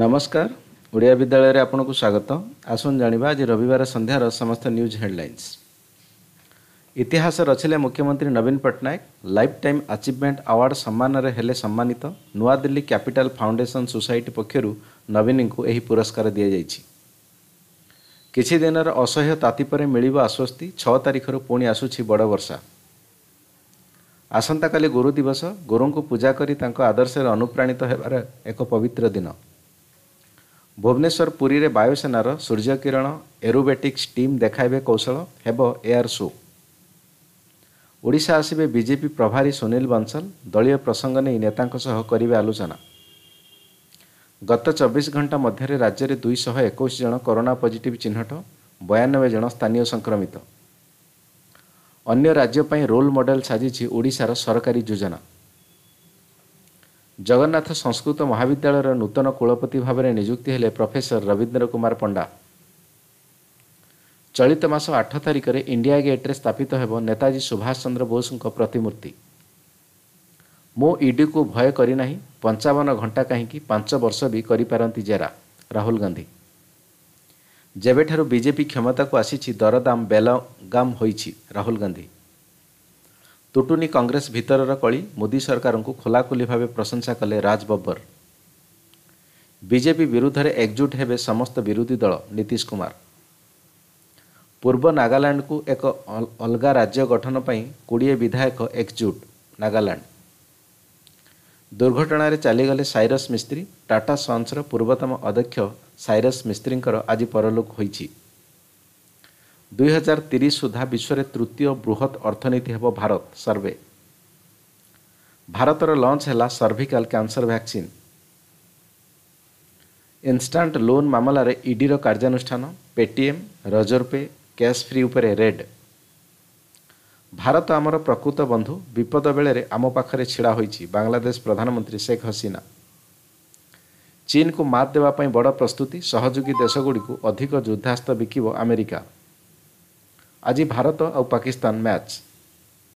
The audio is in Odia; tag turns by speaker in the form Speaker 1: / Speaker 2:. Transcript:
Speaker 1: ନମସ୍କାର। ଓଡ଼ିଆ ବିଦ୍ୟାଳୟରେ ଆପଣଙ୍କୁ ସ୍ୱାଗତ। ଆସନ୍ତୁ ଜାଣିବା ଆଜି ରବିବାର ସନ୍ଧ୍ୟାର ସମସ୍ତ ନ୍ୟୁଜ୍ ହେଡ଼ଲାଇନ୍ସ। ଇତିହାସ ରଚିଲେ ମୁଖ୍ୟମନ୍ତ୍ରୀ ନବୀନ Patnaik life time achievement award ସମ୍ମାନରେ ହେଲେ ସମ୍ମାନିତ ନୂଆଦିଲ୍ଲୀ କ୍ୟାପିଟାଲ ଫାଉଣ୍ଡେସନ୍ ସୋସାଇଟି ପକ୍ଷରୁ ନବୀନଙ୍କୁ ଏହି ପୁରସ୍କାର ଦିଆଯାଇଛି। କିଛି ଦିନର ଅସହ୍ୟ ତାତି ପରେ ମିଳିବ ଆଶ୍ୱସ୍ତି ଛଅ ତାରିଖରୁ ପୁଣି ଆସୁଛି ବଡ଼ ବର୍ଷା। ଆସନ୍ତାକାଲି ଗୁରୁ ଦିବସ ଗୁରୁଙ୍କୁ ପୂଜା କରି ତାଙ୍କ ଆଦର୍ଶରେ ଅନୁପ୍ରାଣିତ ହେବାର ଏକ ପବିତ୍ର ଦିନ। ଭୁବନେଶ୍ୱର ପୁରୀରେ ବାୟୁସେନାର ସୂର୍ଯ୍ୟକିରଣ ଏରୋବେଟିକ୍ସ ଟିମ୍ ଦେଖାଇବେ କୌଶଳ ହେବ ଏୟାର ଶୋ। ଓଡ଼ିଶା ଆସିବେ ବିଜେପି ପ୍ରଭାରୀ ସୁନୀଲ ବଂଶଲ ଦଳୀୟ ପ୍ରସଙ୍ଗ ନେଇ ନେତାଙ୍କ ସହ କରିବେ ଆଲୋଚନା। ଗତ ଚବିଶ ଘଣ୍ଟା ମଧ୍ୟରେ ରାଜ୍ୟରେ ଦୁଇଶହ ଏକୋଇଶ ଜଣ କରୋନା ପଜିଟିଭ୍ ଚିହ୍ନଟ ବୟାନବେ ଜଣ ସ୍ଥାନୀୟ ସଂକ୍ରମିତ। ଅନ୍ୟ ରାଜ୍ୟ ପାଇଁ ରୋଲ୍ ମଡେଲ୍ ସାଜିଛି ଓଡ଼ିଶାର ସରକାରୀ ଯୋଜନା। ଜଗନ୍ନାଥ ସଂସ୍କୃତ ମହାବିଦ୍ୟାଳୟର ନୂତନ କୁଳପତି ଭାବରେ ନିଯୁକ୍ତି ହେଲେ ପ୍ରଫେସର ରବୀନ୍ଦ୍ର କୁମାର ପଣ୍ଡା। ଚଳିତ ମାସ ଆଠ ତାରିଖରେ ଇଣ୍ଡିଆ ଗେଟ୍ରେ ସ୍ଥାପିତ ହେବ ନେତାଜୀ ସୁଭାଷ ଚନ୍ଦ୍ର ବୋଷଙ୍କ ପ୍ରତିମୂର୍ତ୍ତି। ମୁଁ ଇଡିକୁ ଭୟ କରିନାହିଁ ପଞ୍ଚାବନ ଘଣ୍ଟା କାହିଁକି ପାଞ୍ଚ ବର୍ଷ ବି କରିପାରନ୍ତି ଜେରା ରାହୁଲ ଗାନ୍ଧୀ। ଯେବେଠାରୁ ବିଜେପି କ୍ଷମତାକୁ ଆସିଛି ଦରଦାମ ବେଲଗାମ ହୋଇଛି ରାହୁଲ ଗାନ୍ଧୀ। ତୁଟୁନି କଂଗ୍ରେସ ଭିତରର କଳି ମୋଦି ସରକାରଙ୍କୁ ଖୋଲାଖୋଲି ଭାବେ ପ୍ରଶଂସା କଲେ ରାଜ ବବ୍ବର ବିଜେପି ବିରୁଦ୍ଧରେ ଏକଜୁଟ ହେବେ ସମସ୍ତ ବିରୋଧୀ ଦଳ ନୀତିଶ କୁମାର। ପୂର୍ବ ନାଗାଲାଣ୍ଡକୁ ଏକ ଅଲଗା ରାଜ୍ୟ ଗଠନ ପାଇଁ କୋଡ଼ିଏ ବିଧାୟକ ଏକଜୁଟ ନାଗାଲାଣ୍ଡ। ଦୁର୍ଘଟଣାରେ ଚାଲିଗଲେ ସାଇରସ୍ ମିସ୍ତ୍ରୀ ଟାଟା ସନ୍ସର ପୂର୍ବତମ ଅଧ୍ୟକ୍ଷ ସାଇରସ୍ ମିସ୍ତ୍ରୀଙ୍କର ଆଜି ପରଲୋକ ହୋଇଛି। ଦୁଇହଜାର ତିରିଶ ସୁଦ୍ଧା ବିଶ୍ୱରେ ତୃତୀୟ ବୃହତ୍ ଅର୍ଥନୀତି ହେବ ଭାରତ ସର୍ଭେ ଭାରତର ଲଞ୍ଚ ହେଲା cervical cancer vaccine instant loan ମାମଲାରେ ଇଡିର କାର୍ଯ୍ୟାନୁଷ୍ଠାନ ପେଟିଏମ୍ ରଜରପେ କ୍ୟାସ୍ ଫ୍ରି ଉପରେ ରେଡ୍ ଭାରତ ଆମର ପ୍ରକୃତ ବନ୍ଧୁ ବିପଦ ବେଳରେ ଆମ ପାଖରେ ଛିଡ଼ା ହୋଇଛି ବାଂଲାଦେଶ ପ୍ରଧାନମନ୍ତ୍ରୀ ଶେଖ୍ ହସିନା ଚୀନକୁ ମାତ ଦେବା ପାଇଁ ବଡ଼ ପ୍ରସ୍ତୁତି ସହଯୋଗୀ ଦେଶଗୁଡ଼ିକୁ ଅଧିକ ଯୁଦ୍ଧାସ୍ତ୍ର ବିକିବ ଆମେରିକା ଆଜି ଭାରତ ଆଉ ପାକିସ୍ତାନ ମ୍ୟାଚ୍